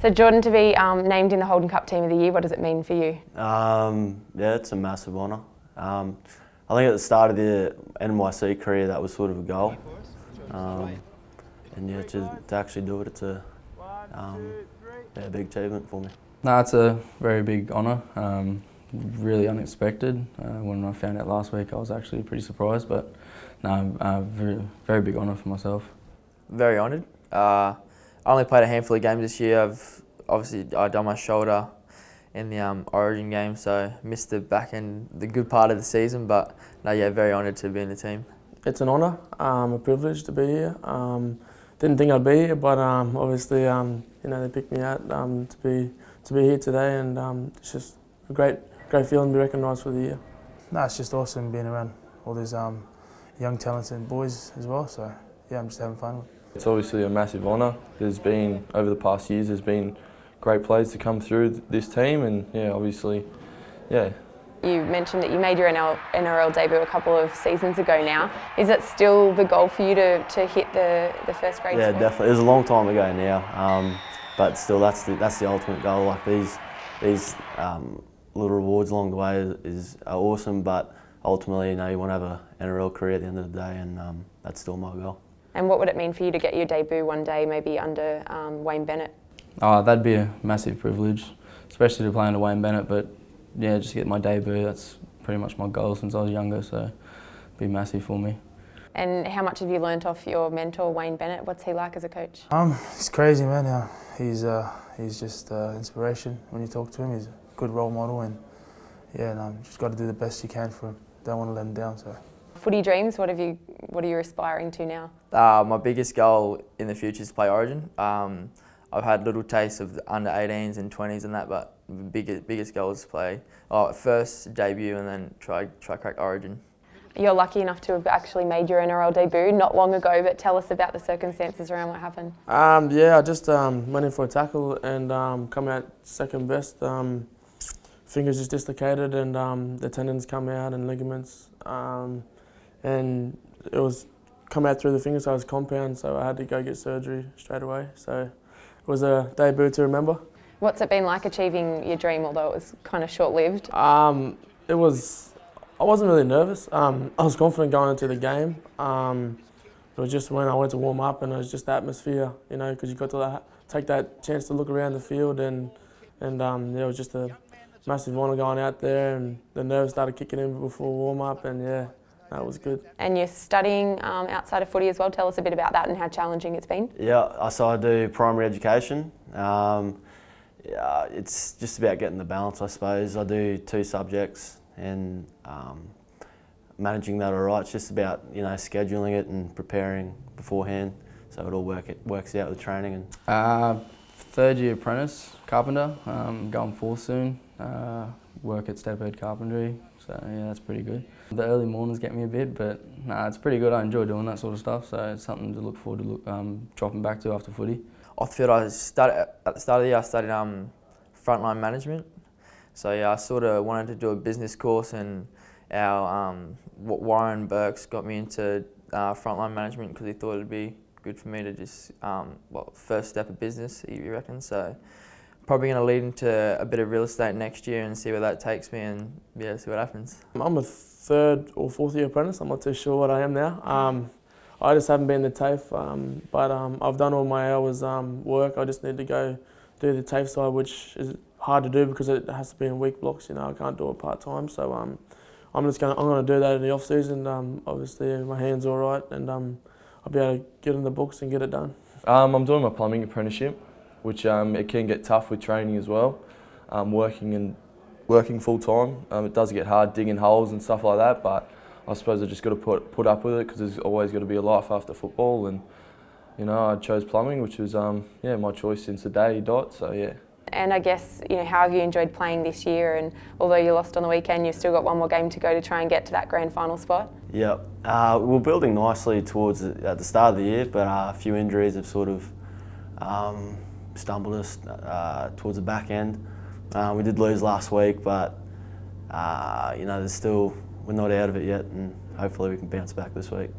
So Jordan, to be um, named in the Holden Cup Team of the Year, what does it mean for you? Um, yeah, it's a massive honour. Um, I think at the start of the NYC career, that was sort of a goal. Um, and yeah, to, to actually do it, it's a, um, yeah, a big achievement for me. No, it's a very big honour. Um, really unexpected. Uh, when I found out last week, I was actually pretty surprised, but no, uh, very, very big honour for myself. Very honoured. Uh, I only played a handful of games this year. I've obviously I done my shoulder in the um, Origin game, so missed the back end, the good part of the season. But no, yeah, very honoured to be in the team. It's an honour, um, a privilege to be here. Um, didn't think I'd be here, but um, obviously, um, you know, they picked me out um, to be to be here today, and um, it's just a great great feeling to be recognised for the year. No, it's just awesome being around all these um, young talented boys as well. So yeah, I'm just having fun. It's obviously a massive honour. There's been, over the past years, there's been great players to come through this team and yeah, obviously, yeah. You mentioned that you made your NRL debut a couple of seasons ago now. Is it still the goal for you to, to hit the, the first grade Yeah, sport? definitely. It was a long time ago now, um, but still that's the, that's the ultimate goal. Like these, these um, little rewards along the way is, is awesome, but ultimately, you know, you want to have an NRL career at the end of the day and um, that's still my goal. And what would it mean for you to get your debut one day, maybe under um, Wayne Bennett? Oh, that'd be a massive privilege, especially to play under Wayne Bennett. But yeah, just get my debut. That's pretty much my goal since I was younger. So it'd be massive for me. And how much have you learnt off your mentor Wayne Bennett? What's he like as a coach? Um, he's crazy, man. Yeah, he's uh, he's just uh, inspiration when you talk to him. He's a good role model, and yeah, and um, just got to do the best you can for him. Don't want to let him down. So. Footy dreams. What have you? What are you aspiring to now? Uh, my biggest goal in the future is to play Origin. Um, I've had little tastes of under 18s and 20s and that, but the biggest, biggest goal is to play oh, first debut and then try try crack Origin. You're lucky enough to have actually made your NRL debut not long ago, but tell us about the circumstances around what happened. Um, yeah, I just um, went in for a tackle and um, come out second best. Um, fingers just dislocated and um, the tendons come out and ligaments. And it was come out through the fingers, so I was compound, so I had to go get surgery straight away. So it was a debut to remember. What's it been like achieving your dream, although it was kind of short-lived? Um, it was, I wasn't really nervous. Um, I was confident going into the game. Um, it was just when I went to warm up and it was just the atmosphere, you know, because you got to that, take that chance to look around the field and, and um, yeah, it was just a massive honour going out there and the nerves started kicking in before warm up and yeah, that was good. And you're studying um, outside of footy as well. Tell us a bit about that and how challenging it's been. Yeah, so I do primary education. Um, yeah, it's just about getting the balance, I suppose. I do two subjects and um, managing that all right. It's just about you know scheduling it and preparing beforehand, so it all work it works out with training and. Uh, third year apprentice carpenter. Um, going fourth soon. Uh, work at Stepford Carpentry, so yeah, that's pretty good. The early mornings get me a bit, but nah, it's pretty good. I enjoy doing that sort of stuff, so it's something to look forward to look, um, dropping back to after footy. Off the field, I started at the start of the year. I studied um, frontline management, so yeah, I sort of wanted to do a business course, and our um, Warren Burks got me into uh, frontline management because he thought it'd be good for me to just um, well first step of business. You reckon so? Probably going to lead into a bit of real estate next year and see where that takes me and yeah, see what happens. I'm a third or fourth year apprentice. I'm not too sure what I am now. Um, I just haven't been the TAFE, um, but um, I've done all my hours um, work. I just need to go do the TAFE side, which is hard to do because it has to be in week blocks. You know, I can't do it part time. So um, I'm just going. I'm going to do that in the off season. Um, obviously, my hands all right, and um, I'll be able to get in the books and get it done. Um, I'm doing my plumbing apprenticeship which um, it can get tough with training as well. Um, working and working full time, um, it does get hard digging holes and stuff like that. But I suppose I just got to put put up with it because there's always got to be a life after football. And you know, I chose plumbing, which was um, yeah my choice since the day dot. So yeah. And I guess, you know, how have you enjoyed playing this year? And although you lost on the weekend, you've still got one more game to go to try and get to that grand final spot. Yeah, uh, we're building nicely towards the, at the start of the year, but uh, a few injuries have sort of um, stumbled us uh, towards the back end. Uh, we did lose last week, but uh, you know, there's still we're not out of it yet, and hopefully we can bounce back this week.